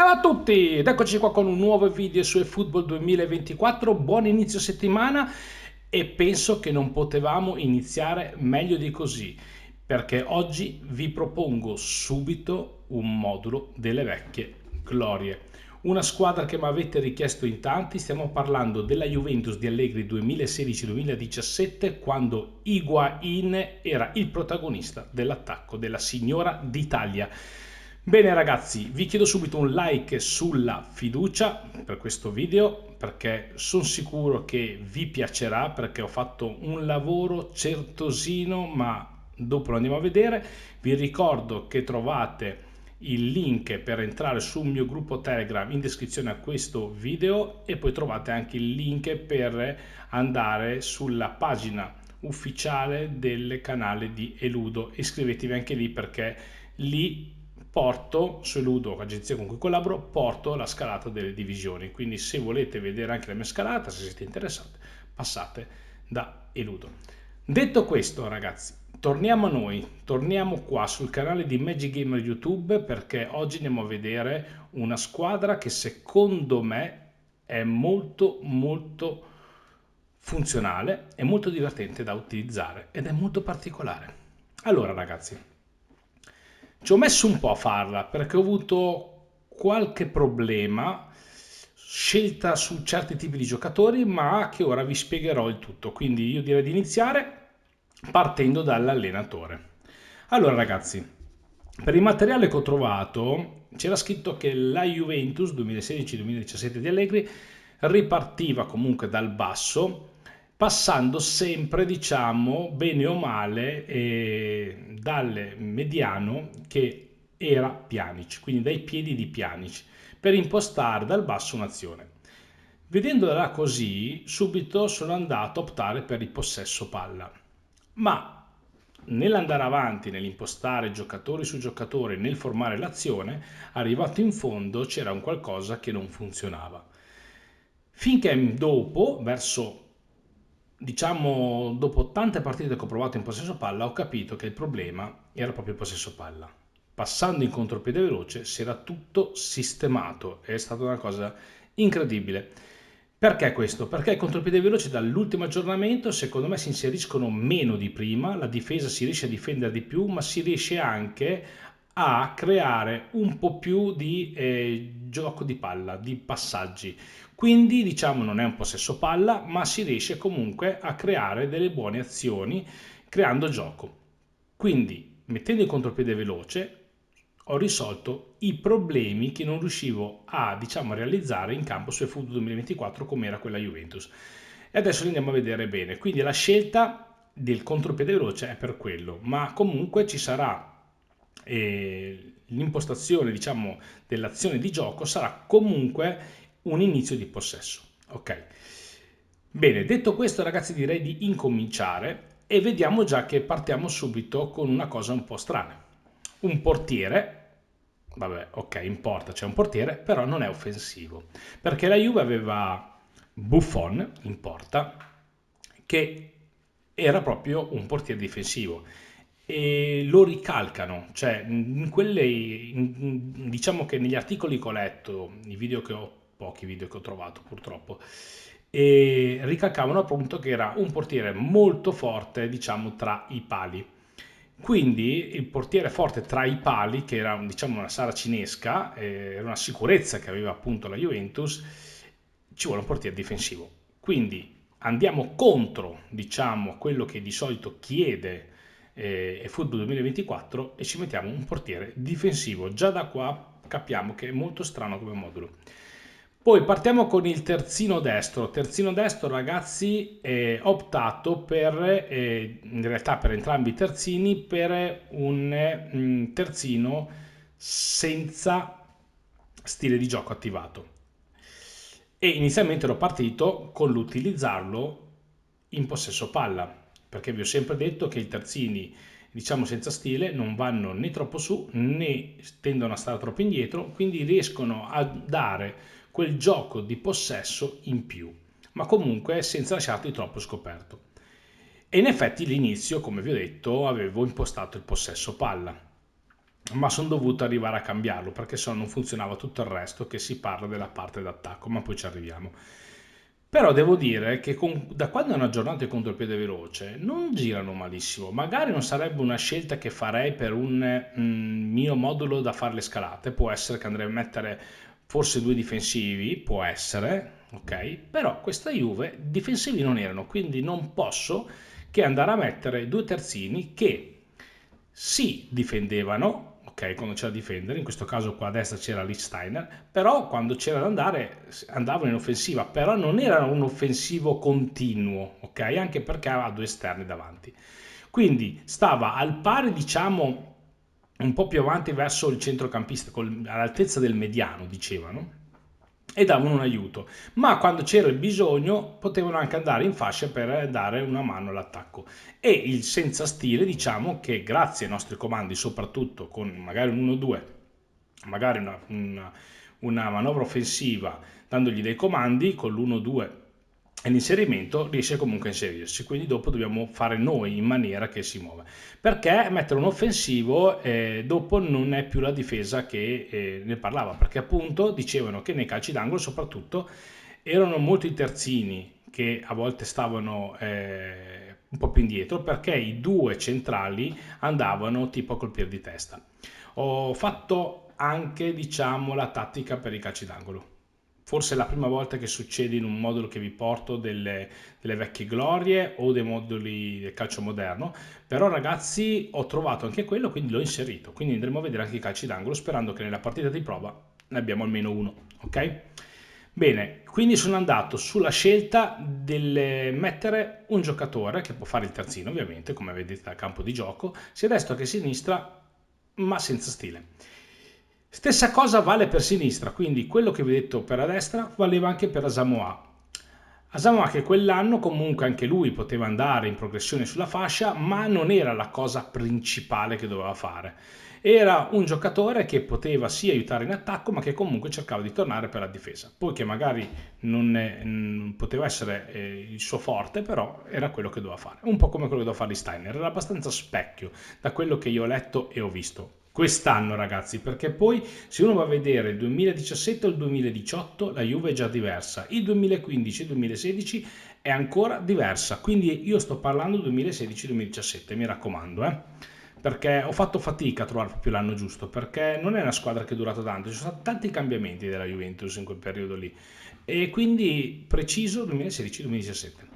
Ciao a tutti ed eccoci qua con un nuovo video su eFootball 2024, buon inizio settimana e penso che non potevamo iniziare meglio di così perché oggi vi propongo subito un modulo delle vecchie glorie. Una squadra che mi avete richiesto in tanti, stiamo parlando della Juventus di Allegri 2016-2017 quando Higuain era il protagonista dell'attacco della signora d'Italia. Bene ragazzi, vi chiedo subito un like sulla fiducia per questo video perché sono sicuro che vi piacerà perché ho fatto un lavoro certosino ma dopo lo andiamo a vedere. Vi ricordo che trovate il link per entrare sul mio gruppo Telegram in descrizione a questo video e poi trovate anche il link per andare sulla pagina ufficiale del canale di Eludo. Iscrivetevi anche lì perché lì porto su Ludo, agenzia con cui collaboro, porto la scalata delle divisioni. Quindi se volete vedere anche la mia scalata, se siete interessati, passate da Eludo. Detto questo, ragazzi, torniamo a noi, torniamo qua sul canale di Magic Gamer YouTube perché oggi andiamo a vedere una squadra che secondo me è molto molto funzionale, è molto divertente da utilizzare ed è molto particolare. Allora ragazzi, ci ho messo un po' a farla perché ho avuto qualche problema scelta su certi tipi di giocatori ma che ora vi spiegherò il tutto. Quindi io direi di iniziare partendo dall'allenatore. Allora ragazzi per il materiale che ho trovato c'era scritto che la Juventus 2016-2017 di Allegri ripartiva comunque dal basso passando sempre, diciamo, bene o male eh, dal mediano che era Pjanic, quindi dai piedi di Pjanic, per impostare dal basso un'azione. Vedendola così, subito sono andato a optare per il possesso palla. Ma nell'andare avanti, nell'impostare giocatori su giocatori, nel formare l'azione, arrivato in fondo c'era un qualcosa che non funzionava. Finché dopo, verso diciamo, dopo tante partite che ho provato in possesso palla, ho capito che il problema era proprio il possesso palla. Passando in contropiede veloce si era tutto sistemato, è stata una cosa incredibile. Perché questo? Perché il contropiede veloce dall'ultimo aggiornamento secondo me si inseriscono meno di prima, la difesa si riesce a difendere di più, ma si riesce anche a creare un po' più di eh, gioco di palla, di passaggi. Quindi diciamo non è un possesso palla, ma si riesce comunque a creare delle buone azioni creando gioco. Quindi mettendo il contropiede veloce ho risolto i problemi che non riuscivo a diciamo, realizzare in campo su eFootball 2024 come era quella Juventus. E adesso li andiamo a vedere bene. Quindi la scelta del contropiede veloce è per quello, ma comunque ci sarà eh, l'impostazione diciamo, dell'azione di gioco sarà comunque un inizio di possesso. Ok. Bene, detto questo ragazzi direi di incominciare e vediamo già che partiamo subito con una cosa un po' strana. Un portiere, vabbè ok in porta c'è un portiere, però non è offensivo, perché la Juve aveva Buffon in porta che era proprio un portiere difensivo e lo ricalcano, cioè in quelle, in, diciamo che negli articoli che ho letto, i video che ho pochi video che ho trovato purtroppo, e ricalcavano appunto che era un portiere molto forte, diciamo, tra i pali. Quindi il portiere forte tra i pali, che era diciamo una saracinesca, eh, era una sicurezza che aveva appunto la Juventus, ci vuole un portiere difensivo. Quindi andiamo contro, diciamo, quello che di solito chiede eh, Football 2024 e ci mettiamo un portiere difensivo. Già da qua capiamo che è molto strano come modulo. Poi partiamo con il terzino destro. Terzino destro, ragazzi, ho optato per, eh, in realtà per entrambi i terzini, per un eh, terzino senza stile di gioco attivato. E inizialmente ero partito con l'utilizzarlo in possesso palla, perché vi ho sempre detto che i terzini diciamo senza stile non vanno né troppo su né tendono a stare troppo indietro, quindi riescono a dare quel gioco di possesso in più, ma comunque senza lasciarti troppo scoperto. E in effetti l'inizio, come vi ho detto, avevo impostato il possesso palla. ma sono dovuto arrivare a cambiarlo perché se no non funzionava tutto il resto che si parla della parte d'attacco, ma poi ci arriviamo. Però devo dire che con, da quando hanno aggiornato il contropiede veloce non girano malissimo. Magari non sarebbe una scelta che farei per un mm, mio modulo da fare le scalate. Può essere che andrei a mettere forse due difensivi, può essere, ok? Però questa Juve difensivi non erano, quindi non posso che andare a mettere due terzini che si difendevano ok, quando c'era da difendere, in questo caso qua a destra c'era Lichtsteiner, però quando c'era da andare andavano in offensiva, però non era un offensivo continuo, ok, anche perché aveva due esterni davanti. Quindi stava al pari, diciamo, un po' più avanti verso il centrocampista, all'altezza del mediano, dicevano, e davano un aiuto, ma quando c'era il bisogno potevano anche andare in fascia per dare una mano all'attacco. E il senza stile, diciamo che grazie ai nostri comandi, soprattutto con magari un 1-2, magari una, una, una manovra offensiva, dandogli dei comandi con l'1-2 e l'inserimento riesce comunque a inserirsi, quindi dopo dobbiamo fare noi in maniera che si muova. Perché mettere un offensivo eh, dopo non è più la difesa che eh, ne parlava, perché appunto dicevano che nei calci d'angolo soprattutto erano molti terzini che a volte stavano eh, un po' più indietro perché i due centrali andavano tipo a colpire di testa. Ho fatto anche diciamo la tattica per i calci d'angolo forse è la prima volta che succede in un modulo che vi porto delle, delle, vecchie glorie o dei moduli del calcio moderno, però ragazzi ho trovato anche quello, quindi l'ho inserito, quindi andremo a vedere anche i calci d'angolo sperando che nella partita di prova ne abbiamo almeno uno, ok? Bene, quindi sono andato sulla scelta del mettere un giocatore che può fare il terzino ovviamente, come vedete dal campo di gioco, sia a destra che sinistra, ma senza stile. Stessa cosa vale per sinistra, quindi quello che vi ho detto per la destra valeva anche per Asamoah. Asamoah che quell'anno comunque anche lui poteva andare in progressione sulla fascia, ma non era la cosa principale che doveva fare. Era un giocatore che poteva sì aiutare in attacco, ma che comunque cercava di tornare per la difesa. Poi che magari non, è, non poteva essere eh, il suo forte, però era quello che doveva fare. Un po' come quello che doveva fare di Steiner, era abbastanza specchio da quello che io ho letto e ho visto quest'anno ragazzi perché poi se uno va a vedere il 2017 o il 2018 la Juve è già diversa. Il 2015 e il 2016 è ancora diversa. Quindi io sto parlando 2016-2017 mi raccomando eh. Perché ho fatto fatica a trovare proprio l'anno giusto perché non è una squadra che è durata tanto ci sono stati tanti cambiamenti della Juventus in quel periodo lì. E quindi preciso 2016-2017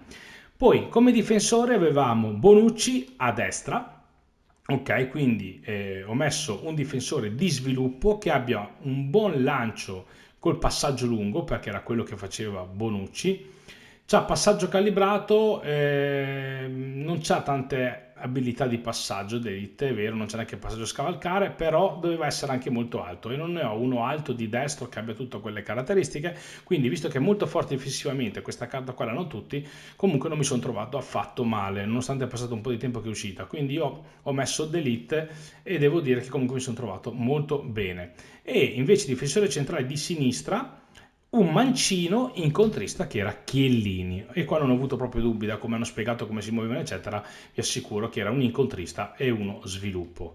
poi come difensore avevamo Bonucci a destra Ok, quindi eh, ho messo un difensore di sviluppo che abbia un buon lancio col passaggio lungo, perché era quello che faceva Bonucci. C'ha passaggio calibrato, eh, non c'ha tante abilità di passaggio d'elite, è vero, non c'è neanche passaggio a scavalcare, però doveva essere anche molto alto e non ne ho uno alto di destro che abbia tutte quelle caratteristiche, quindi visto che è molto forte difensivamente, questa carta qua l'hanno tutti, comunque non mi sono trovato affatto male, nonostante è passato un po' di tempo che è uscita, quindi io ho messo d'elite e devo dire che comunque mi sono trovato molto bene. E invece difensore centrale di sinistra, un mancino incontrista che era Chiellini. E qua non ho avuto proprio dubbi da come hanno spiegato come si muovevano eccetera. Vi assicuro che era un incontrista e uno sviluppo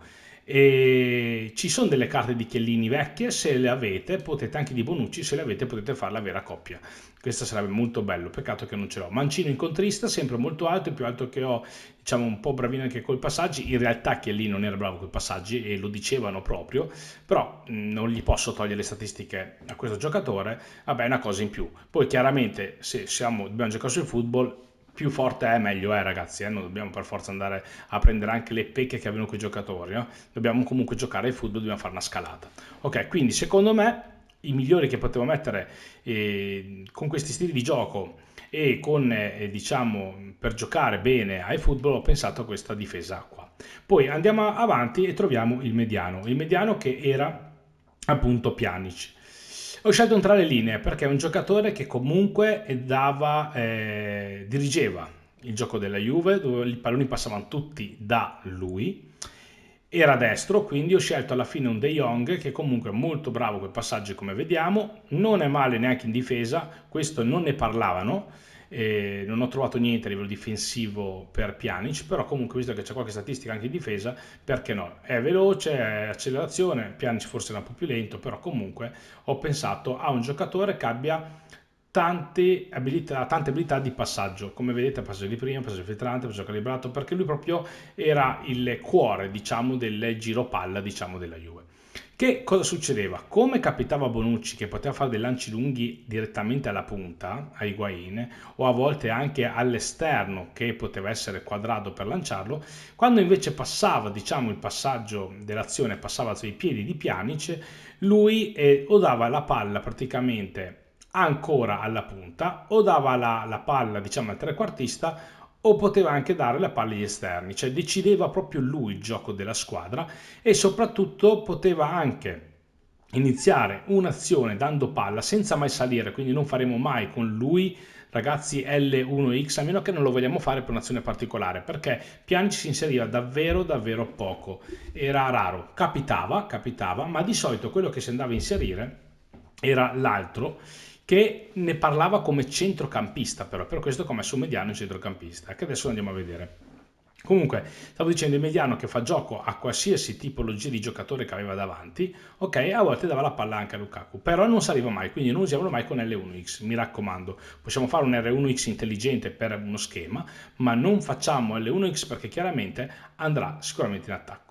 e ci sono delle carte di Chiellini vecchie, se le avete, potete anche di Bonucci, se le avete potete fare la vera coppia. Questo sarebbe molto bello, peccato che non ce l'ho. Mancino incontrista, sempre molto alto, più alto che ho, diciamo un po' bravino anche con i passaggi. In realtà Chiellini non era bravo con i passaggi e lo dicevano proprio, però non gli posso togliere le statistiche a questo giocatore, vabbè è una cosa in più. Poi chiaramente se siamo, dobbiamo giocare sul football, più forte è meglio è ragazzi, eh? non dobbiamo per forza andare a prendere anche le pecche che avevano quei giocatori, no? dobbiamo comunque giocare al football, dobbiamo fare una scalata. Ok, quindi secondo me i migliori che potevo mettere eh, con questi stili di gioco e con eh, diciamo per giocare bene ai football ho pensato a questa difesa qua. Poi andiamo avanti e troviamo il mediano, il mediano che era appunto Pjanic. Ho scelto tra le linee perché è un giocatore che comunque dava, eh, dirigeva il gioco della Juve, dove i palloni passavano tutti da lui. Era destro, quindi ho scelto alla fine un De Jong che comunque è molto bravo con i passaggi come vediamo, non è male neanche in difesa, questo non ne parlavano, eh, non ho trovato niente a livello difensivo per Pjanic, però comunque visto che c'è qualche statistica anche in difesa, perché no? È veloce, è accelerazione, Pjanic forse era un po' più lento, però comunque ho pensato a un giocatore che abbia tante abilità, tante abilità di passaggio, come vedete passaggio di prima, passaggio filtrante, passaggio calibrato, perché lui proprio era il cuore, diciamo, del giro palla, diciamo, della Juve. Che cosa succedeva? Come capitava a Bonucci che poteva fare dei lanci lunghi direttamente alla punta, a Higuain, o a volte anche all'esterno che poteva essere quadrato per lanciarlo, quando invece passava, diciamo, il passaggio dell'azione passava sui piedi di Pjanic, lui eh, o dava la palla praticamente ancora alla punta o dava la, la palla diciamo al trequartista o poteva anche dare la palla agli esterni, cioè decideva proprio lui il gioco della squadra e soprattutto poteva anche iniziare un'azione dando palla senza mai salire, quindi non faremo mai con lui ragazzi L1X a meno che non lo vogliamo fare per un'azione particolare perché Piani si inseriva davvero davvero poco. Era raro, capitava, capitava ma di solito quello che si andava a inserire era l'altro che ne parlava come centrocampista però, per questo come messo mediano e centrocampista, che adesso andiamo a vedere. Comunque, stavo dicendo il mediano che fa gioco a qualsiasi tipologia di giocatore che aveva davanti, ok, a volte dava la palla anche a Lukaku, però non saliva mai, quindi non usiamolo mai con L1X, mi raccomando. Possiamo fare un R1X intelligente per uno schema, ma non facciamo L1X perché chiaramente andrà sicuramente in attacco.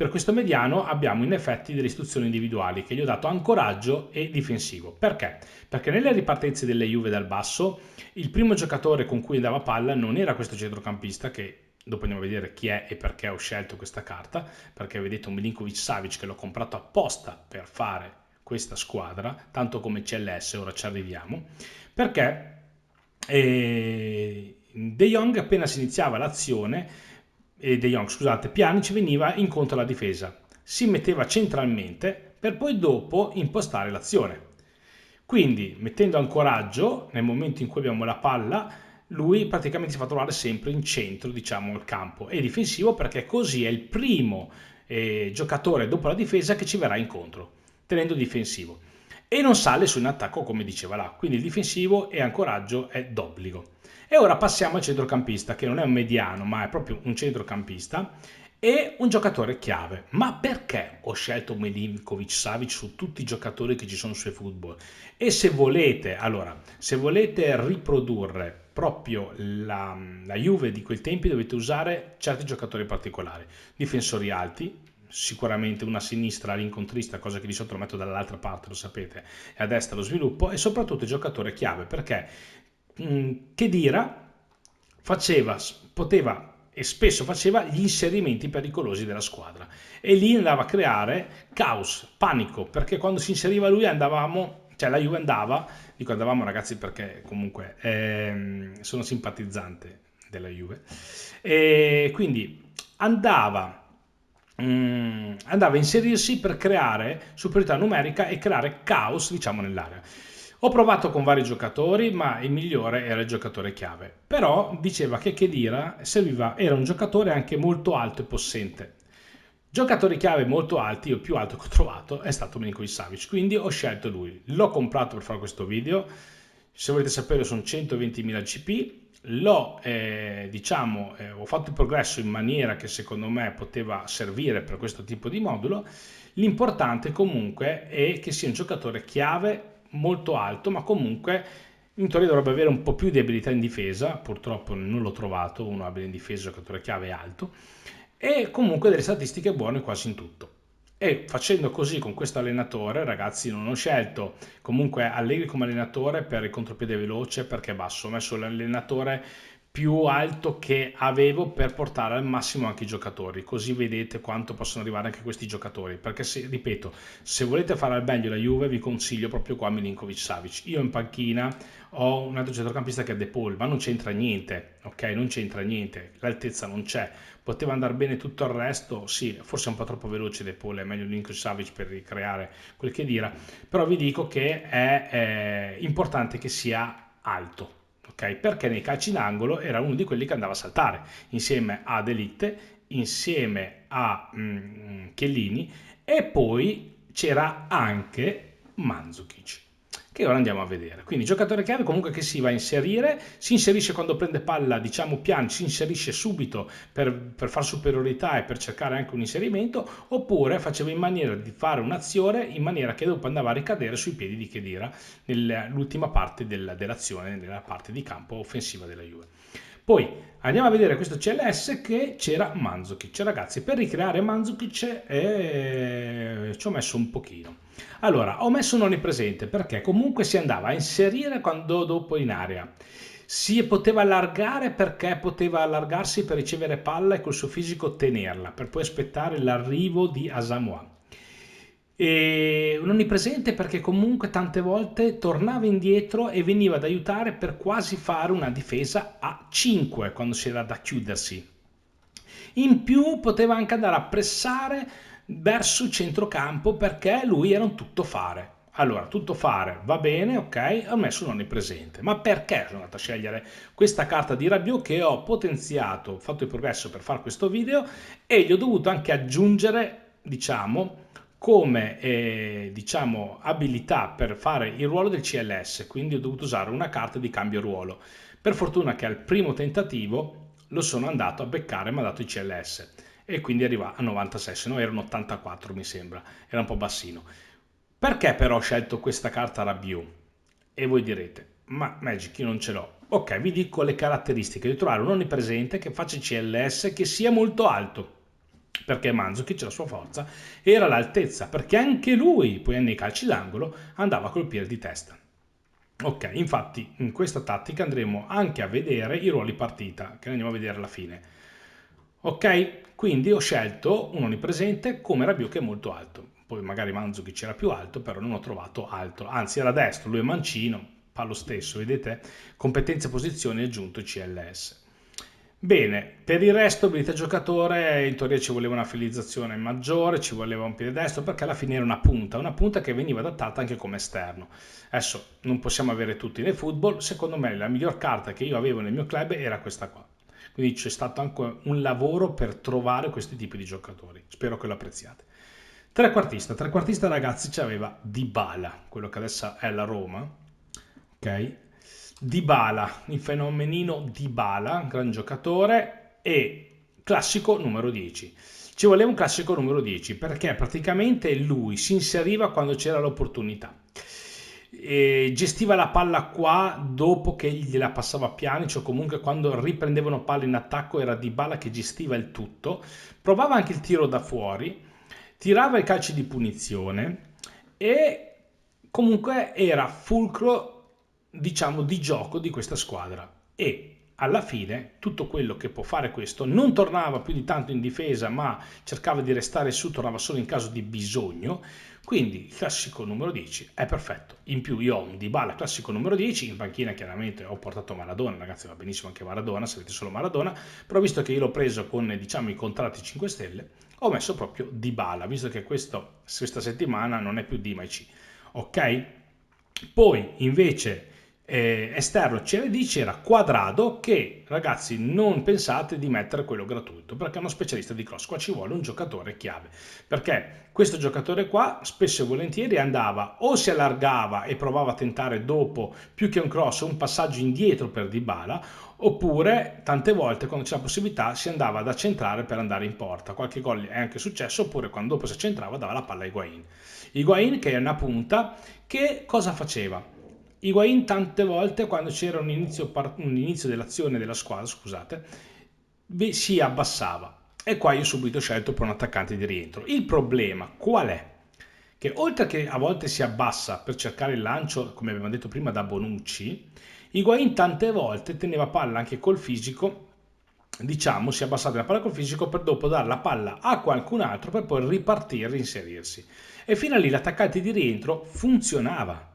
Per questo mediano abbiamo in effetti delle istruzioni individuali che gli ho dato ancoraggio e difensivo. Perché? Perché nelle ripartenze delle Juve dal basso il primo giocatore con cui andava palla non era questo centrocampista che dopo andiamo a vedere chi è e perché ho scelto questa carta, perché vedete un Milinkovic Savic che l'ho comprato apposta per fare questa squadra, tanto come CLS, ora ci arriviamo, perché eh, De Jong appena si iniziava l'azione e De Jong, scusate, Pjanic veniva incontro alla difesa, si metteva centralmente per poi dopo impostare l'azione. Quindi, mettendo ancoraggio, nel momento in cui abbiamo la palla, lui praticamente si fa trovare sempre in centro, diciamo, il campo. E difensivo perché così è il primo eh, giocatore dopo la difesa che ci verrà incontro, tenendo difensivo. E non sale su in attacco come diceva là, quindi il difensivo e ancoraggio è d'obbligo. E ora passiamo al centrocampista, che non è un mediano, ma è proprio un centrocampista e un giocatore chiave. Ma perché ho scelto Milinkovic Savic su tutti i giocatori che ci sono su football? E se volete, allora, se volete riprodurre proprio la, la Juve di quei tempi dovete usare certi giocatori particolari, difensori alti, sicuramente una sinistra l'incontrista, cosa che di solito lo metto dall'altra parte, lo sapete, e a destra lo sviluppo, e soprattutto il giocatore chiave, perché Mm, che Dira faceva, poteva e spesso faceva gli inserimenti pericolosi della squadra e lì andava a creare caos, panico, perché quando si inseriva lui andavamo, cioè la Juve andava, dico andavamo ragazzi perché comunque ehm, sono simpatizzante della Juve, e quindi andava, mm, andava a inserirsi per creare superiorità numerica e creare caos diciamo nell'area. Ho provato con vari giocatori, ma il migliore era il giocatore chiave. Però diceva che Kedira serviva, era un giocatore anche molto alto e possente. Giocatori chiave molto alti, il più alto che ho trovato è stato Milinkovic Savic, quindi ho scelto lui. L'ho comprato per fare questo video, se volete sapere sono 120.000 CP, l'ho, eh, diciamo, eh, ho fatto il progresso in maniera che secondo me poteva servire per questo tipo di modulo. L'importante comunque è che sia un giocatore chiave molto alto, ma comunque in teoria dovrebbe avere un po' più di abilità in difesa, purtroppo non l'ho trovato, uno abile in difesa, giocatore chiave alto, e comunque delle statistiche buone quasi in tutto. E facendo così con questo allenatore, ragazzi, non ho scelto. Comunque Allegri come allenatore per il contropiede veloce perché è basso, ho messo l'allenatore più alto che avevo per portare al massimo anche i giocatori. Così vedete quanto possono arrivare anche questi giocatori. Perché se, ripeto se volete fare al meglio la Juve vi consiglio proprio qua Milinkovic Savic. Io in panchina ho un altro centrocampista che è De Paul ma non c'entra niente ok? Non c'entra niente l'altezza non c'è. Poteva andare bene tutto il resto? Sì forse è un po' troppo veloce De Paul è meglio Milinkovic Savic per ricreare quel che dirà però vi dico che è, è importante che sia alto ok? Perché nei calci in angolo era uno di quelli che andava a saltare insieme a Delite, insieme a mm, Chiellini e poi c'era anche Mandzukic. Che ora andiamo a vedere. Quindi giocatore chiave comunque che si va a inserire, si inserisce quando prende palla, diciamo pian, si inserisce subito per, per far superiorità e per cercare anche un inserimento, oppure faceva in maniera di fare un'azione in maniera che dopo andava a ricadere sui piedi di Chedira nell'ultima parte del, dell'azione, nella parte di campo offensiva della Juve. Poi andiamo a vedere questo CLS che c'era Manzukic. Ragazzi, per ricreare Manzukic eh, ci ho messo un pochino. Allora, ho messo un onnipresente perché comunque si andava a inserire quando dopo in area. Si poteva allargare perché poteva allargarsi per ricevere palla e col suo fisico tenerla, per poi aspettare l'arrivo di Asamoah e un onnipresente perché comunque tante volte tornava indietro e veniva ad aiutare per quasi fare una difesa a 5 quando c'era da chiudersi. In più poteva anche andare a pressare verso il centrocampo perché lui era un tuttofare. Allora, tutto fare va bene, ok, ho messo un onnipresente. Ma perché sono andato a scegliere questa carta di Rabiot che ho potenziato, fatto il progresso per fare questo video e gli ho dovuto anche aggiungere, diciamo, come eh, diciamo, abilità per fare il ruolo del CLS, quindi ho dovuto usare una carta di cambio ruolo. Per fortuna che al primo tentativo lo sono andato a beccare, mi ha dato il CLS e quindi arriva a 96, se no erano 84 mi sembra, era un po' bassino. Perché però ho scelto questa carta Rabiu? E voi direte, ma Magic io non ce l'ho. Ok, vi dico le caratteristiche di trovare un onnipresente che faccia CLS che sia molto alto perché Mandzukic, la sua forza, era l'altezza, perché anche lui, poi nei calci d'angolo, andava a colpire di testa. Ok, infatti in questa tattica andremo anche a vedere i ruoli partita, che andiamo a vedere alla fine. Ok, quindi ho scelto un onnipresente come Rabiot che è molto alto. Poi magari Mandzukic era più alto, però non ho trovato altro. Anzi, era destro, lui è mancino, fa lo stesso, vedete? Competenze e posizioni aggiunto CLS. Bene, per il resto abilità giocatore in teoria ci voleva una filizzazione maggiore, ci voleva un piede destro perché alla fine era una punta, una punta che veniva adattata anche come esterno. Adesso non possiamo avere tutti nel football, secondo me la miglior carta che io avevo nel mio club era questa qua. Quindi c'è stato anche un lavoro per trovare questi tipi di giocatori, spero che lo apprezziate. Trequartista, trequartista ragazzi ci aveva Dybala, quello che adesso è la Roma, ok? Dybala, il fenomenino Dybala, gran giocatore e classico numero 10. Ci voleva un classico numero 10 perché praticamente lui si inseriva quando c'era l'opportunità. E gestiva la palla qua dopo che gliela passava Pjanic o comunque quando riprendevano palla in attacco era Dybala che gestiva il tutto provava anche il tiro da fuori tirava i calci di punizione e comunque era fulcro diciamo, di gioco di questa squadra. E alla fine tutto quello che può fare questo non tornava più di tanto in difesa ma cercava di restare su, tornava solo in caso di bisogno. Quindi il classico numero 10 è perfetto. In più io ho un Dybala classico numero 10 in panchina chiaramente ho portato Maradona ragazzi va benissimo anche Maradona se avete solo Maradona però visto che io l'ho preso con diciamo i contratti 5 stelle ho messo proprio Dybala visto che questo, questa settimana non è più D ma C ok? Poi invece eh, esterno CLD c'era Quadrado che ragazzi non pensate di mettere quello gratuito perché è uno specialista di cross. Qua ci vuole un giocatore chiave perché questo giocatore qua spesso e volentieri andava o si allargava e provava a tentare dopo più che un cross un passaggio indietro per Dybala oppure tante volte quando c'è la possibilità si andava ad accentrare per andare in porta. Qualche gol è anche successo oppure quando dopo si accentrava dava la palla a Higuain Higuain che è una punta che cosa faceva? Higuain tante volte quando c'era un inizio, un inizio dell'azione della squadra, scusate, si abbassava e qua io subito ho scelto per un attaccante di rientro. Il problema qual è? Che oltre che a volte si abbassa per cercare il lancio, come abbiamo detto prima da Bonucci, Higuain tante volte teneva palla anche col fisico, diciamo si abbassava la palla col fisico per dopo dare la palla a qualcun altro per poi ripartire e inserirsi. E fino a lì l'attaccante di rientro funzionava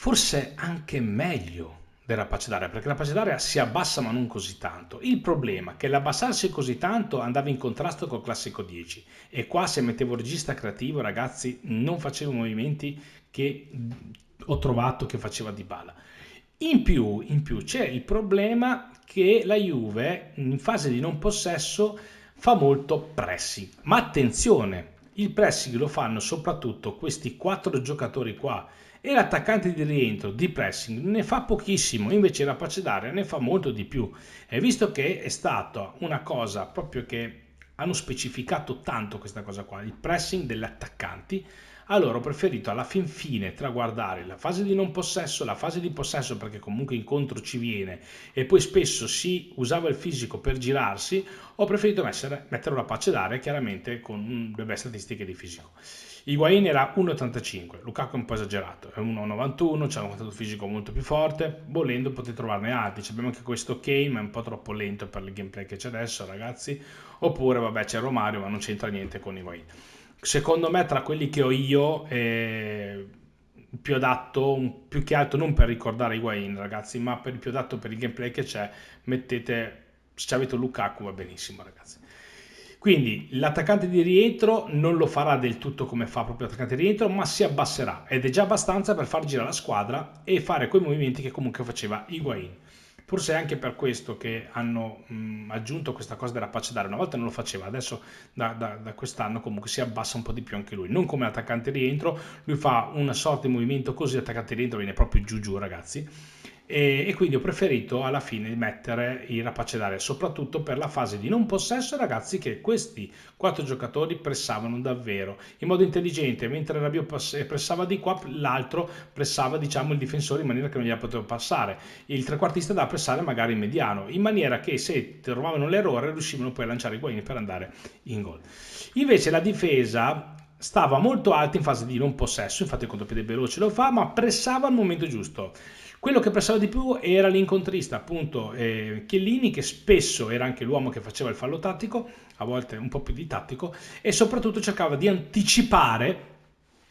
forse anche meglio del rapace d'aria, perché la rapace d'aria si abbassa ma non così tanto. Il problema è che l'abbassarsi così tanto andava in contrasto col classico 10 e qua se mettevo regista creativo ragazzi non facevo movimenti che ho trovato che faceva di bala. In più, in più c'è il problema che la Juve in fase di non possesso fa molto pressing, ma attenzione, il pressing lo fanno soprattutto questi quattro giocatori qua e l'attaccante di rientro di pressing ne fa pochissimo, invece la pace d'aria ne fa molto di più. E visto che è stata una cosa proprio che hanno specificato tanto questa cosa qua, il pressing degli attaccanti, allora ho preferito alla fin fine traguardare la fase di non possesso, la fase di possesso perché comunque incontro ci viene e poi spesso si usava il fisico per girarsi, ho preferito mettere, mettere una pace d'aria chiaramente con due belle statistiche di fisico. Higuain era 1,85, Lukaku è un po' esagerato, è 1,91, c'è un contatto fisico molto più forte, volendo potete trovarne altri, abbiamo anche questo Kane ma è un po' troppo lento per il gameplay che c'è adesso ragazzi, oppure vabbè c'è Romario ma non c'entra niente con Higuain secondo me tra quelli che ho io il più adatto, più che altro non per ricordare Higuain ragazzi, ma per il più adatto per il gameplay che c'è, mettete, se avete Lukaku va benissimo ragazzi. Quindi l'attaccante di rientro non lo farà del tutto come fa proprio l'attaccante di rientro, ma si abbasserà ed è già abbastanza per far girare la squadra e fare quei movimenti che comunque faceva Higuain. Forse è anche per questo che hanno mh, aggiunto questa cosa della pace d'aria. Una volta non lo faceva, adesso da, da, da, quest'anno comunque si abbassa un po' di più anche lui. Non come attaccante rientro, lui fa una sorta di movimento così, l'attaccante rientro viene proprio giù giù ragazzi e, e, quindi ho preferito alla fine mettere il rapace d'aria soprattutto per la fase di non possesso ragazzi che questi quattro giocatori pressavano davvero. In modo intelligente mentre Rabiot pressava di qua l'altro pressava diciamo il difensore in maniera che non gliela poteva passare. Il trequartista da pressare magari in mediano in maniera che se trovavano l'errore riuscivano poi a lanciare i guaini per andare in gol. Invece la difesa stava molto alta in fase di non possesso infatti il contropiede veloce lo fa ma pressava al momento giusto quello che pressava di più era l'incontrista, appunto eh, Chiellini, che spesso era anche l'uomo che faceva il fallo tattico, a volte un po' più di tattico, e soprattutto cercava di anticipare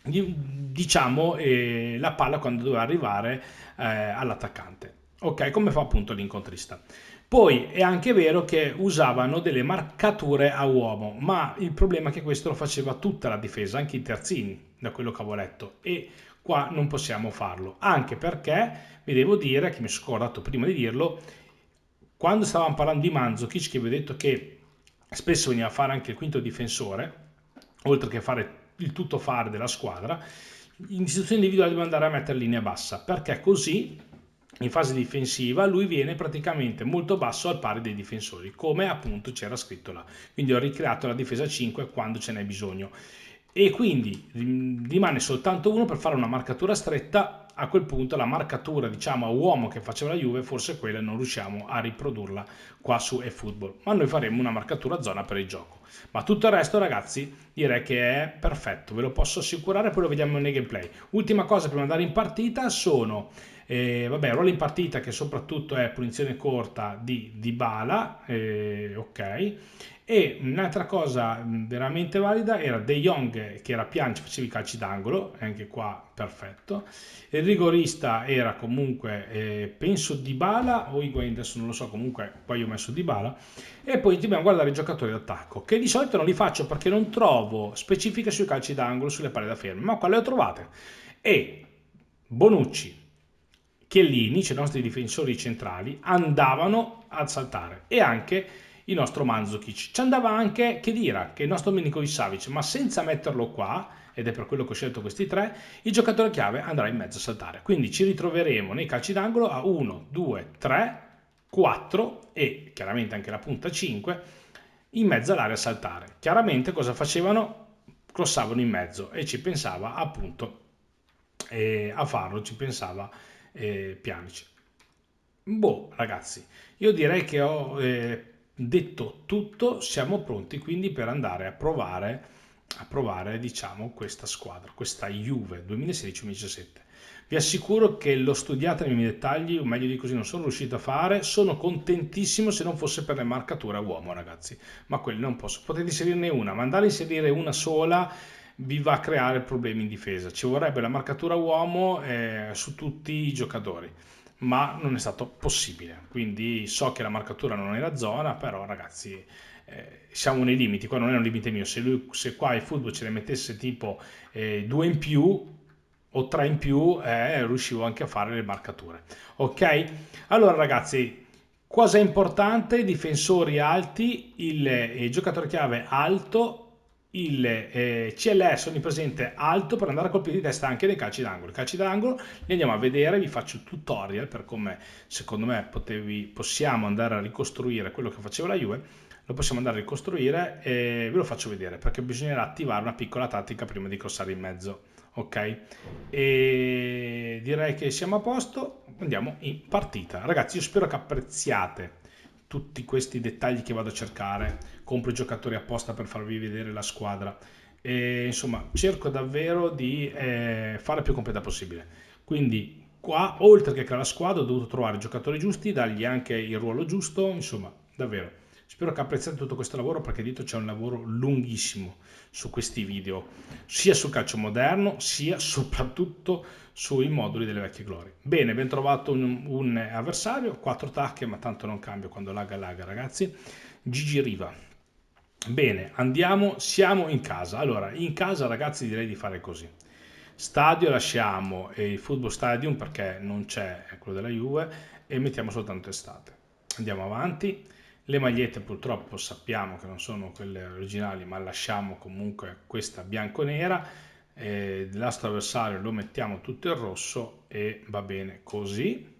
diciamo eh, la palla quando doveva arrivare eh, all'attaccante. Ok, come fa appunto l'incontrista. Poi è anche vero che usavano delle marcature a uomo, ma il problema è che questo lo faceva tutta la difesa, anche i terzini, da quello che avevo letto. E qua non possiamo farlo, anche perché vi devo dire, che mi sono scordato prima di dirlo, quando stavamo parlando di Manzukic, che vi ho detto che spesso veniva a fare anche il quinto difensore, oltre che fare il tutto fare della squadra, in istituzione individuale devo andare a mettere linea bassa, perché così in fase difensiva lui viene praticamente molto basso al pari dei difensori, come appunto c'era scritto là. Quindi ho ricreato la difesa 5 quando ce n'è bisogno. E quindi rimane soltanto uno per fare una marcatura stretta. A quel punto la marcatura diciamo a uomo che faceva la Juve forse quella non riusciamo a riprodurla qua su eFootball. Ma noi faremo una marcatura zona per il gioco ma tutto il resto ragazzi direi che è perfetto ve lo posso assicurare poi lo vediamo nei gameplay ultima cosa prima di andare in partita sono eh, vabbè ruolo in partita che soprattutto è punizione corta di, di Bala eh, ok e un'altra cosa veramente valida era De Jong che era faceva i calci d'angolo, anche qua perfetto. Il rigorista era comunque, eh, penso Di Bala o Higuain, adesso non lo so, comunque poi ho messo Di Bala. E poi dobbiamo guardare i giocatori d'attacco, che di solito non li faccio perché non trovo specifiche sui calci d'angolo, sulle palle da fermo, ma qua le ho trovate. E Bonucci, Chiellini, cioè i nostri difensori centrali, andavano a saltare e anche il nostro Manzukic. Ci andava anche Kedira, che è il nostro Milinkovic Savic, ma senza metterlo qua, ed è per quello che ho scelto questi tre, il giocatore chiave andrà in mezzo a saltare. Quindi ci ritroveremo nei calci d'angolo a 1, 2, 3, 4 e chiaramente anche la punta 5 in mezzo all'area a saltare. Chiaramente cosa facevano? Crossavano in mezzo e ci pensava appunto eh, a farlo, ci pensava eh, Pianici. Boh, ragazzi, io direi che ho eh, Detto tutto, siamo pronti quindi per andare a provare, a provare diciamo, questa squadra, questa Juve 2016-2017. Vi assicuro che l'ho studiata nei miei dettagli, o meglio di così non sono riuscito a fare, sono contentissimo se non fosse per le marcature a uomo ragazzi, ma quelli non posso, potete inserirne una, ma andare a inserire una sola vi va a creare problemi in difesa, ci vorrebbe la marcatura uomo eh, su tutti i giocatori ma non è stato possibile. Quindi so che la marcatura non era zona, però ragazzi eh, siamo nei limiti, qua non è un limite mio, se, lui, se qua il football ce ne mettesse tipo eh, due in più o tre in più, eh, riuscivo anche a fare le marcature. Ok? Allora ragazzi, cosa importante, difensori alti, il, il giocatore chiave alto, il eh, CLS onnipresente alto per andare a colpire di testa anche nei calci d'angolo. I calci d'angolo li andiamo a vedere, vi faccio il tutorial per come secondo me potevi, possiamo andare a ricostruire quello che faceva la Juve, lo possiamo andare a ricostruire e ve lo faccio vedere perché bisognerà attivare una piccola tattica prima di crossare in mezzo. Ok, e direi che siamo a posto, andiamo in partita. Ragazzi, io spero che apprezziate tutti questi dettagli che vado a cercare, compro i giocatori apposta per farvi vedere la squadra. E insomma cerco davvero di eh, fare più completa possibile. Quindi qua oltre che creare la squadra ho dovuto trovare i giocatori giusti, dargli anche il ruolo giusto, insomma davvero Spero che apprezzate tutto questo lavoro perché dietro c'è un lavoro lunghissimo su questi video, sia sul calcio moderno, sia soprattutto sui moduli delle vecchie glorie. Bene, ben trovato un, un avversario, quattro tacche, ma tanto non cambio quando laga laga ragazzi. Gigi Riva. Bene, andiamo, siamo in casa. Allora, in casa ragazzi direi di fare così. Stadio lasciamo il football stadium perché non c'è quello della Juve e mettiamo soltanto estate. Andiamo avanti le magliette purtroppo sappiamo che non sono quelle originali, ma lasciamo comunque questa bianco-nera. Eh, l'astro avversario lo mettiamo tutto in rosso e va bene così.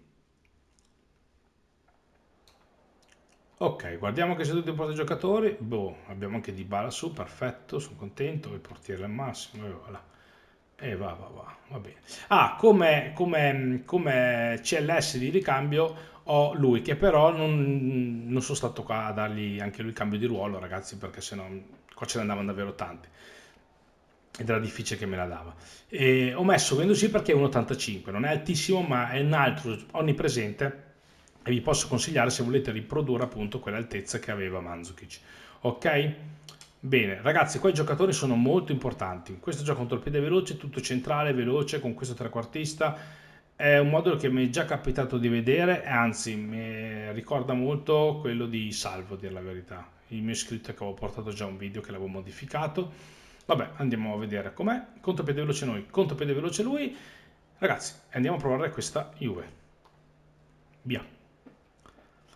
Ok, guardiamo che sono tutti i porti giocatori. Boh, abbiamo anche Di Bala su, perfetto, sono contento. Il portiere al massimo, e voilà. E va, va, va, va bene. Ah, come, come, come CLS di ricambio ho lui che però non, non, sono stato qua a dargli anche lui il cambio di ruolo ragazzi perché sennò qua ce ne andavano davvero tanti ed era difficile che me la dava e ho messo Windows perché è 1.85 non è altissimo ma è un altro onnipresente e vi posso consigliare se volete riprodurre appunto quell'altezza che aveva Manzukic ok? Bene, ragazzi, qua i giocatori sono molto importanti. Questo gioca il piede veloce, tutto centrale, veloce, con questo trequartista è un modulo che mi è già capitato di vedere, anzi mi ricorda molto quello di Salvo, a dire la verità. Il mio iscritto che avevo portato già un video che l'avevo modificato. Vabbè, andiamo a vedere com'è. Conto piede veloce noi, conto piede veloce lui. Ragazzi, andiamo a provare questa Juve. Via.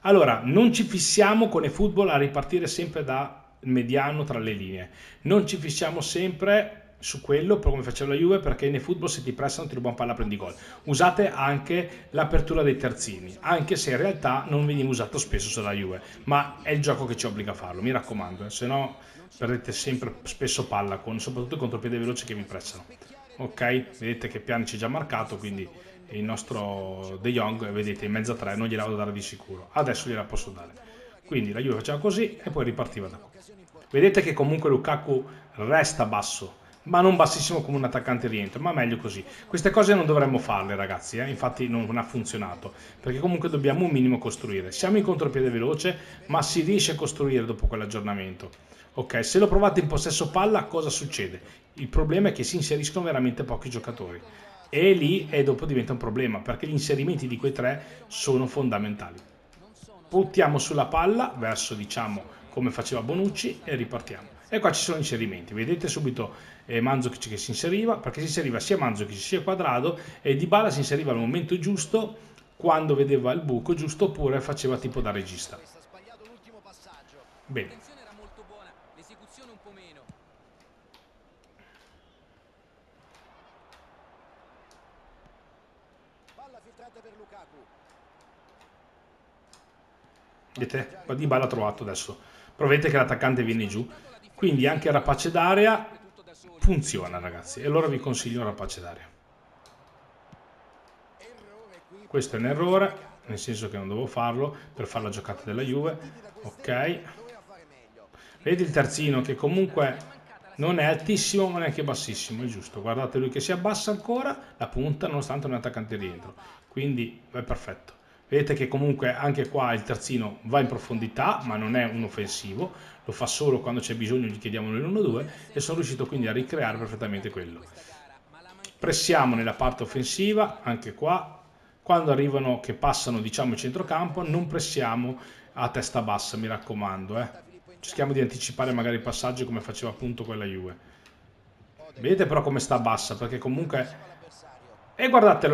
Allora, non ci fissiamo con i football a ripartire sempre da mediano tra le linee. Non ci fissiamo sempre su quello come faceva la Juve perché nei football se ti prestano ti rubano palla prendi gol. Usate anche l'apertura dei terzini anche se in realtà non veniva usato spesso sulla Juve ma è il gioco che ci obbliga a farlo mi raccomando eh, se no perdete sempre spesso palla con, soprattutto contro piede veloce che vi prestano ok? Vedete che Piani ci è già marcato quindi il nostro De Jong vedete in mezzo a tre non gliela vado dare di sicuro. Adesso gliela posso dare. Quindi la Juve faceva così e poi ripartiva da qua. Vedete che comunque Lukaku resta basso ma non bassissimo come un attaccante rientro, ma meglio così. Queste cose non dovremmo farle ragazzi, eh? infatti non ha funzionato, perché comunque dobbiamo un minimo costruire. Siamo in contropiede veloce, ma si riesce a costruire dopo quell'aggiornamento. Ok, se lo provate in possesso palla cosa succede? Il problema è che si inseriscono veramente pochi giocatori e lì e dopo diventa un problema, perché gli inserimenti di quei tre sono fondamentali. Buttiamo sulla palla verso, diciamo, come faceva Bonucci e ripartiamo. E qua ci sono inserimenti, vedete subito eh, Mandzukic che si inseriva, perché si inseriva sia Mandzukic sia Quadrado e Di Bala si inseriva al momento giusto quando vedeva il buco giusto oppure faceva tipo da regista. Bene. Vedete? Di Bala ha trovato adesso. Però vedete che l'attaccante viene giù. Quindi anche rapace d'aria funziona ragazzi. E allora vi consiglio rapace d'aria questo è un errore nel senso che non devo farlo per fare la giocata della Juve. Ok. Vedete il terzino che comunque non è altissimo ma neanche bassissimo è giusto. Guardate lui che si abbassa ancora la punta nonostante un attaccante rientro. Quindi è perfetto vedete che comunque anche qua il terzino va in profondità ma non è un offensivo lo fa solo quando c'è bisogno, gli chiediamo nell'1-2 e sono riuscito quindi a ricreare perfettamente quello. Pressiamo nella parte offensiva, anche qua, quando arrivano che passano diciamo il centrocampo non pressiamo a testa bassa, mi raccomando, eh. cerchiamo di anticipare magari i passaggi come faceva appunto quella Juve. Vedete però come sta bassa, perché comunque... E guardate,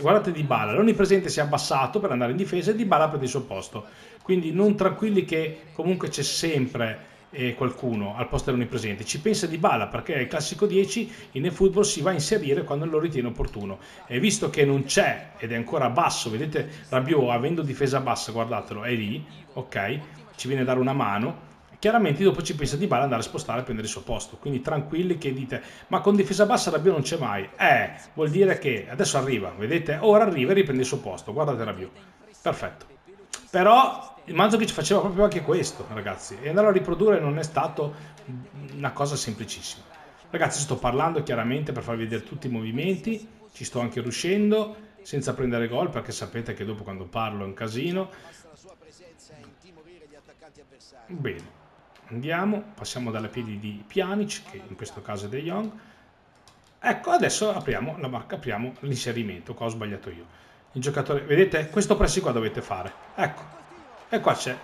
guardate Di Bala, l'onnipresente si è abbassato per andare in difesa e Di Bala prende il suo posto quindi non tranquilli che comunque c'è sempre eh, qualcuno al posto dei presenti, ci pensa di bala perché il classico 10 in football si va a inserire quando lo ritiene opportuno. E visto che non c'è ed è ancora basso, vedete Rabiot avendo difesa bassa, guardatelo, è lì, ok? Ci viene a dare una mano chiaramente dopo ci pensa di bala andare a spostare e prendere il suo posto. Quindi tranquilli che dite ma con difesa bassa Rabiot non c'è mai eh vuol dire che adesso arriva vedete? Ora arriva e riprende il suo posto. Guardate Rabiot. Perfetto. Però il Mandzukic faceva proprio anche questo ragazzi e andare a riprodurre non è stato una cosa semplicissima. Ragazzi sto parlando chiaramente per farvi vedere tutti i movimenti ci sto anche riuscendo senza prendere gol perché sapete che dopo quando parlo è un casino. Bene andiamo, passiamo dalle piedi di Pjanic, che in questo caso è De Jong. Ecco, adesso apriamo la marca, apriamo l'inserimento, qua ho sbagliato io. Il giocatore, vedete, questo pressing qua dovete fare. Ecco, e qua c'è,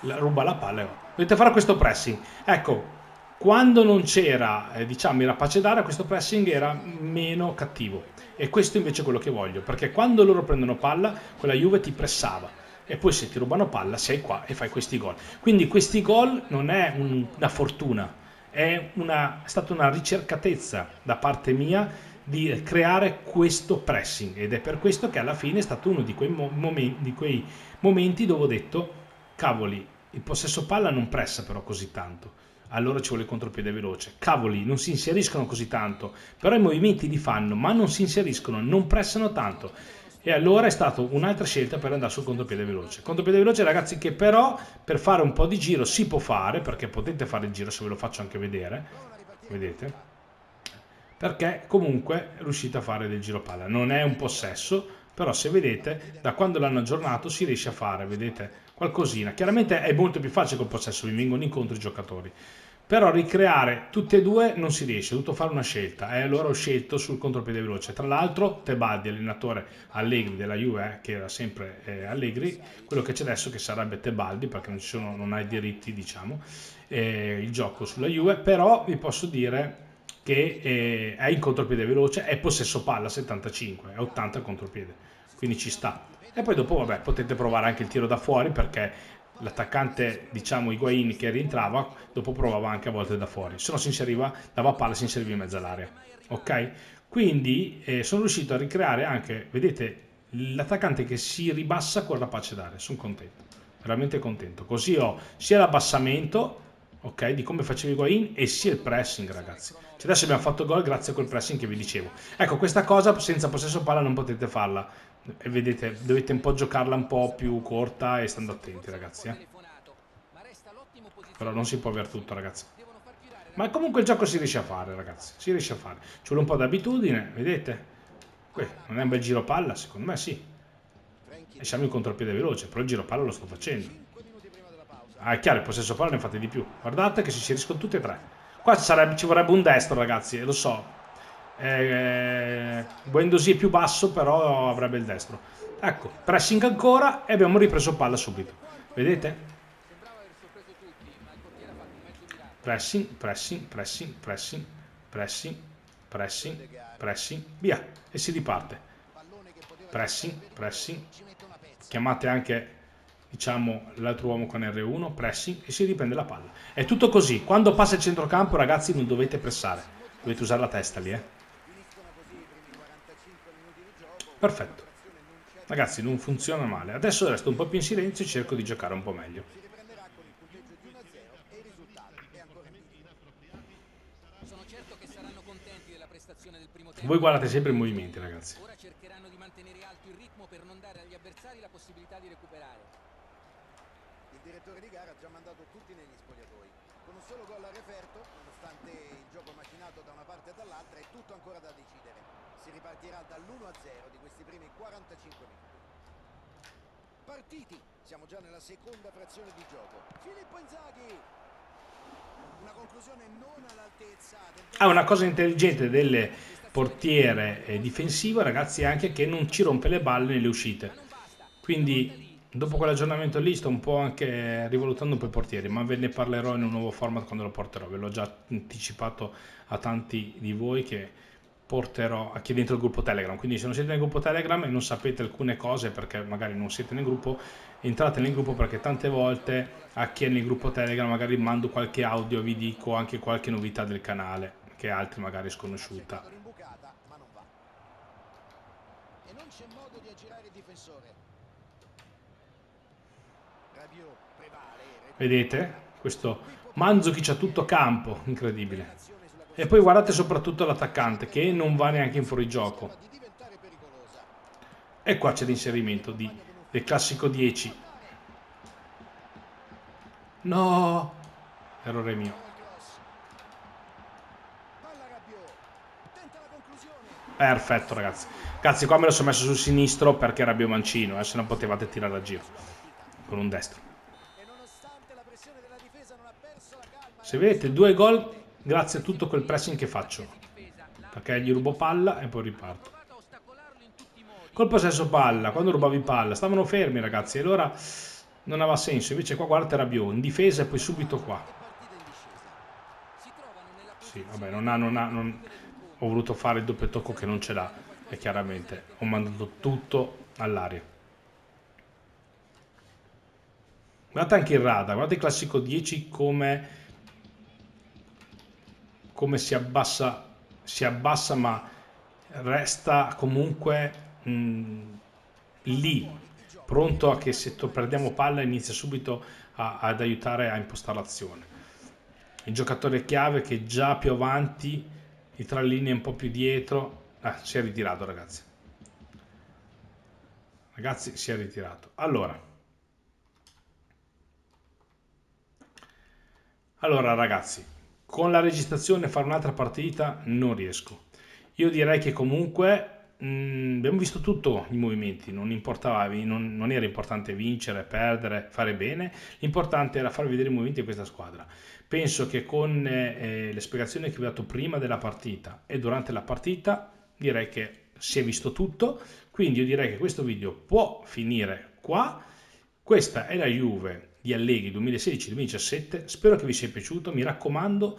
ruba la palla. Dovete fare questo pressing. Ecco, quando non c'era, eh, diciamo, il rapace d'aria, questo pressing era meno cattivo. E questo invece è quello che voglio, perché quando loro prendono palla, quella Juve ti pressava e poi se ti rubano palla sei qua e fai questi gol. Quindi questi gol non è un, una fortuna, è, una, è stata una ricercatezza da parte mia di creare questo pressing ed è per questo che alla fine è stato uno di quei, momenti, di quei momenti dove ho detto cavoli, il possesso palla non pressa però così tanto allora ci vuole il contropiede veloce. Cavoli, non si inseriscono così tanto, però i movimenti li fanno, ma non si inseriscono, non pressano tanto e allora è stata un'altra scelta per andare sul contropiede veloce. Contropiede veloce ragazzi che però per fare un po' di giro si può fare, perché potete fare il giro se ve lo faccio anche vedere, vedete? Perché comunque riuscite a fare del giro palla. Non è un possesso, però se vedete da quando l'hanno aggiornato si riesce a fare, vedete, qualcosina. Chiaramente è molto più facile col possesso, vi vengono incontro i giocatori però ricreare tutte e due non si riesce, ho dovuto fare una scelta e allora ho scelto sul contropiede veloce. Tra l'altro Tebaldi, allenatore Allegri della Juve, eh, che era sempre eh, Allegri, quello che c'è adesso che sarebbe Tebaldi perché non, sono, non ha i diritti diciamo, eh, il gioco sulla Juve, però vi posso dire che eh, è in contropiede veloce, è possesso palla 75, è 80 contropiede, quindi ci sta. E poi dopo vabbè potete provare anche il tiro da fuori perché l'attaccante, diciamo, Higuain che rientrava, dopo provava anche a volte da fuori. Se no si inseriva, dava palla, si inseriva in mezzo all'area. Ok? Quindi eh, sono riuscito a ricreare anche, vedete, l'attaccante che si ribassa con la pace d'aria. Sono contento, veramente contento. Così ho sia l'abbassamento, ok, di come faceva Higuain e sia il pressing, ragazzi. Cioè adesso abbiamo fatto gol grazie a quel pressing che vi dicevo. Ecco, questa cosa senza possesso palla non potete farla e vedete dovete un po' giocarla un po' più corta e stando attenti ragazzi eh. però non si può avere tutto ragazzi. Ma comunque il gioco si riesce a fare ragazzi si riesce a fare. Ci vuole un po' d'abitudine vedete? Qui, non è un bel giro palla secondo me sì. Siamo in contropiede veloce però il giro palla lo sto facendo. Ah è chiaro il possesso palla ne fate di più. Guardate che si inseriscono tutte e tre. Qua sarebbe, ci vorrebbe un destro ragazzi lo so eh, Guendouzi è più basso però avrebbe il destro. Ecco pressing ancora e abbiamo ripreso palla subito. Vedete? Pressing pressing pressing pressing pressing pressing pressing via. E si riparte. Pressing pressing. Chiamate anche diciamo l'altro uomo con R1 pressing e si riprende la palla. È tutto così. Quando passa il centrocampo ragazzi non dovete pressare. Dovete usare la testa lì eh Perfetto. Ragazzi, non funziona male. Adesso resto un po' più in silenzio e cerco di giocare un po' meglio. Voi guardate sempre i movimenti, ragazzi. Ora cercheranno di mantenere alto il ritmo per non dare agli avversari la possibilità di recuperare. Il direttore di gara ha già mandato tutti negli spogliatoi. Con un solo gol a referto, nonostante il gioco macinato da una parte e dall'altra, è tutto ancora da decidere. Si ripartirà dall'1-0 di questi primi 45 minuti. Partiti, siamo già nella seconda frazione di gioco. Filippo Inzaghi. Una conclusione non all'altezza del... Ah, una cosa intelligente delle portiere eh, difensive, ragazzi, è anche che non ci rompe le balle nelle uscite. Quindi dopo quell'aggiornamento lì sto un po' anche rivalutando un po' i portieri, ma ve ne parlerò in un nuovo format quando lo porterò. Ve l'ho già anticipato a tanti di voi che porterò a chi è dentro il gruppo Telegram. Quindi se non siete nel gruppo Telegram e non sapete alcune cose perché magari non siete nel gruppo, entrate nel gruppo perché tante volte a chi è nel gruppo Telegram magari mando qualche audio, vi dico anche qualche novità del canale che altri magari sconosciuta. Vedete? Questo Manzo chi c'ha tutto campo, incredibile. E poi guardate soprattutto l'attaccante che non va neanche in fuorigioco. E qua c'è l'inserimento del classico 10. No! Errore mio. Perfetto ragazzi. Cazzi qua me lo sono messo sul sinistro perché era mancino, eh, se non potevate tirare a giro. Con un destro. Se vedete due gol grazie a tutto quel pressing che faccio. Perché gli rubo palla e poi riparto. Col possesso palla, quando rubavi palla, stavano fermi ragazzi, e allora non aveva senso. Invece qua guardate Rabiot, in difesa e poi subito qua. Sì, vabbè, non ha, non ha, non... ho voluto fare il doppio tocco che non ce l'ha, e chiaramente ho mandato tutto all'aria. Guardate anche il radar, guardate il classico 10 come come si abbassa, si abbassa ma resta comunque mh, lì, pronto a che se perdiamo palla inizia subito a, ad aiutare a impostare l'azione. Il giocatore chiave che già più avanti, i tre linee un po' più dietro, eh, si è ritirato ragazzi. Ragazzi si è ritirato. Allora. Allora ragazzi, con la registrazione fare un'altra partita non riesco. Io direi che comunque mh, mm, abbiamo visto tutto i movimenti, non, importava, non, non, era importante vincere, perdere, fare bene, l'importante era far vedere i movimenti di questa squadra. Penso che con eh, le spiegazioni che vi ho dato prima della partita e durante la partita direi che si è visto tutto, quindi io direi che questo video può finire qua. Questa è la Juve di Allegri 2016-2017. Spero che vi sia piaciuto. Mi raccomando,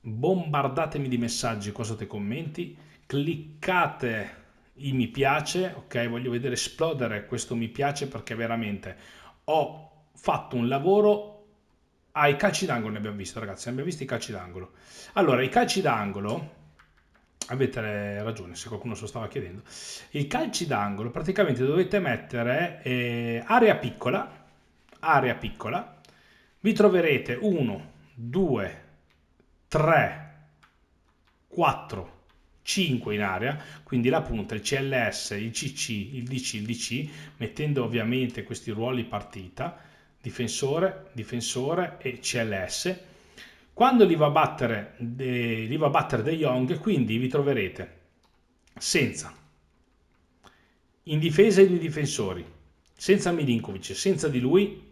bombardatemi di messaggi qua sotto i commenti. Cliccate i mi piace, ok? Voglio vedere esplodere questo mi piace perché veramente ho fatto un lavoro ai calci d'angolo ne abbiamo visto ragazzi, ne abbiamo visto i calci d'angolo. Allora, i calci d'angolo avete ragione se qualcuno se lo stava chiedendo i calci d'angolo praticamente dovete mettere eh, area piccola area piccola, vi troverete 1, 2, 3, 4, 5 in area, quindi la punta, il CLS, il CC, il DC, il DC, mettendo ovviamente questi ruoli partita, difensore, difensore e CLS. Quando li va a battere, li va a battere De Jong, quindi vi troverete senza in difesa i due difensori, senza Milinkovic, senza di lui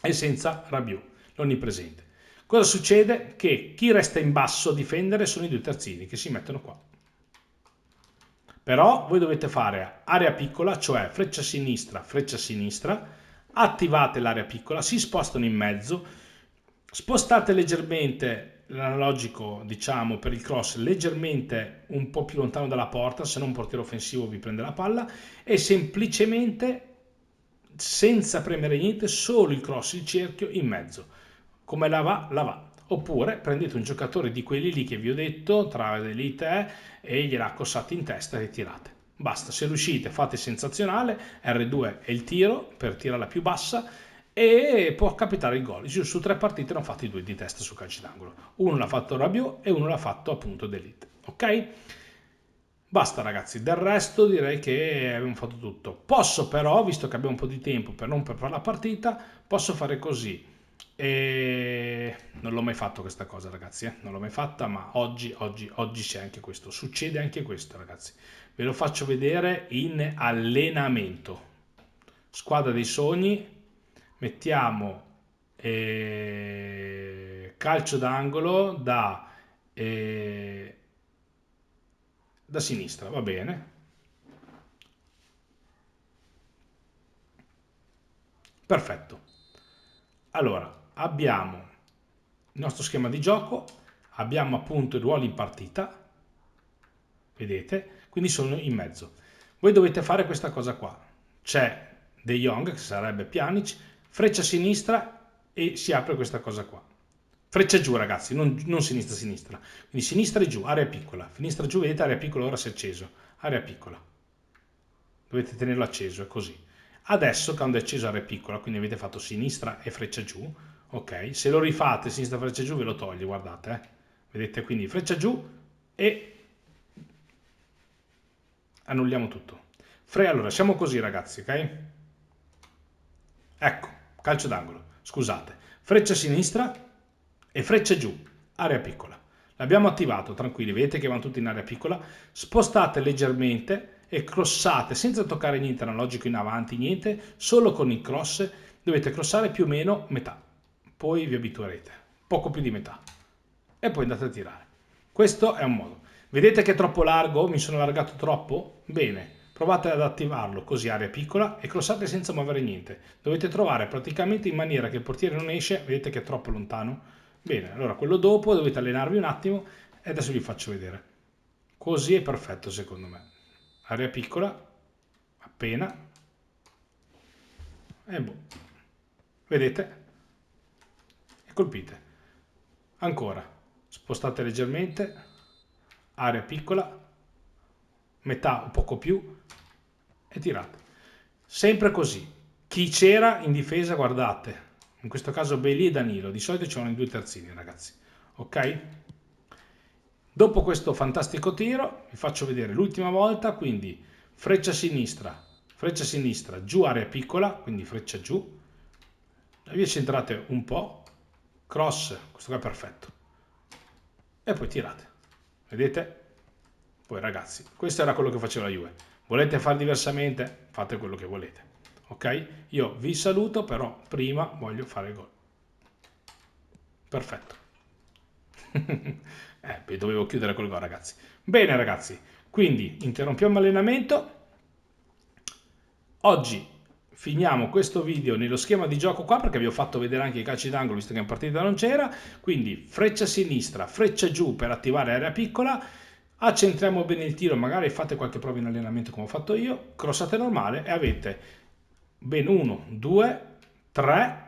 e senza Rabiot, l'onnipresente. Cosa succede? Che chi resta in basso a difendere sono i due terzini che si mettono qua. Però voi dovete fare area piccola, cioè freccia sinistra, freccia sinistra, attivate l'area piccola, si spostano in mezzo, spostate leggermente l'analogico, diciamo, per il cross leggermente un po' più lontano dalla porta, se non un portiere offensivo vi prende la palla e semplicemente senza premere niente, solo il cross, il cerchio in mezzo. Come la va, la va. Oppure prendete un giocatore di quelli lì che vi ho detto, tra l'elite e gliela accossate in testa e tirate. Basta, se riuscite fate sensazionale, R2 è il tiro per tirarla più bassa e può capitare il gol. Su, su tre partite ne ho fatti due di testa su calci d'angolo. Uno l'ha fatto Rabiot e uno l'ha fatto appunto d'elite. Ok? Basta ragazzi, del resto direi che abbiamo fatto tutto. Posso però, visto che abbiamo un po' di tempo per non preparare la partita, posso fare così. E... Non l'ho mai fatto questa cosa ragazzi, eh? non l'ho mai fatta, ma oggi, oggi, oggi c'è anche questo. Succede anche questo ragazzi. Ve lo faccio vedere in allenamento. Squadra dei sogni, mettiamo eh, calcio d'angolo da... Eh, da sinistra, va bene. Perfetto. Allora, abbiamo il nostro schema di gioco, abbiamo appunto i ruoli in partita, vedete? Quindi sono in mezzo. Voi dovete fare questa cosa qua. C'è De Jong, che sarebbe Pjanic, freccia sinistra e si apre questa cosa qua. Freccia giù ragazzi, non, non sinistra-sinistra. Quindi sinistra e giù, area piccola. Sinistra giù, vedete, area piccola, ora si è acceso. Area piccola. Dovete tenerlo acceso, è così. Adesso quando è acceso area piccola, quindi avete fatto sinistra e freccia giù, ok? Se lo rifate sinistra freccia giù ve lo toglie, guardate, eh? Vedete, quindi freccia giù e annulliamo tutto. Fre allora, siamo così ragazzi, ok? Ecco, calcio d'angolo, scusate. Freccia sinistra e freccia giù, area piccola. L'abbiamo attivato, tranquilli, vedete che vanno tutti in area piccola. Spostate leggermente e crossate senza toccare niente analogico in avanti, niente, solo con il cross dovete crossare più o meno metà. Poi vi abituerete, poco più di metà. E poi andate a tirare. Questo è un modo. Vedete che è troppo largo? Mi sono allargato troppo? Bene, provate ad attivarlo così area piccola e crossate senza muovere niente. Dovete trovare praticamente in maniera che il portiere non esce, vedete che è troppo lontano? Bene, allora quello dopo dovete allenarvi un attimo e adesso vi faccio vedere. Così è perfetto secondo me. Area piccola, appena, e boh. Vedete? E colpite. Ancora, spostate leggermente area piccola, metà o poco più e tirate. Sempre così. Chi c'era in difesa, guardate, in questo caso Bailey e Danilo, di solito c'erano i due terzini ragazzi, ok? Dopo questo fantastico tiro vi faccio vedere l'ultima volta, quindi freccia sinistra, freccia sinistra, giù area piccola, quindi freccia giù, e vi centrate un po', cross, questo qua è perfetto, e poi tirate. Vedete? Poi ragazzi, questo era quello che faceva la Juve. Volete fare diversamente? Fate quello che volete. Ok? Io vi saluto, però prima voglio fare il gol. Perfetto. eh, dovevo chiudere col gol, ragazzi. Bene, ragazzi. Quindi interrompiamo l'allenamento. Oggi finiamo questo video nello schema di gioco qua perché vi ho fatto vedere anche i calci d'angolo visto che in partita non c'era quindi freccia sinistra freccia giù per attivare area piccola accentriamo bene il tiro magari fate qualche prova in allenamento come ho fatto io crossate normale e avete ben 1 2 3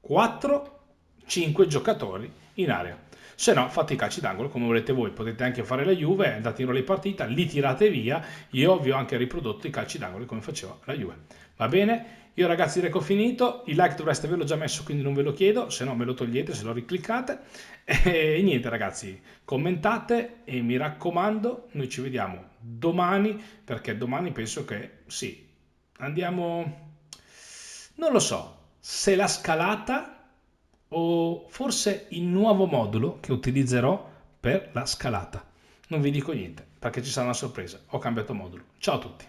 4 5 giocatori in area. Se no fate i calci d'angolo come volete voi, potete anche fare la Juve, andate in roll di partita, li tirate via, io vi ho anche riprodotto i calci d'angolo come faceva la Juve. Va bene? Io ragazzi direi che ho finito, il like dovreste averlo già messo quindi non ve lo chiedo, se no me lo togliete, se lo ricliccate. E niente ragazzi, commentate e mi raccomando, noi ci vediamo domani perché domani penso che sì, andiamo, non lo so, se la scalata o forse il nuovo modulo che utilizzerò per la scalata. Non vi dico niente perché ci sarà una sorpresa. Ho cambiato modulo. Ciao a tutti.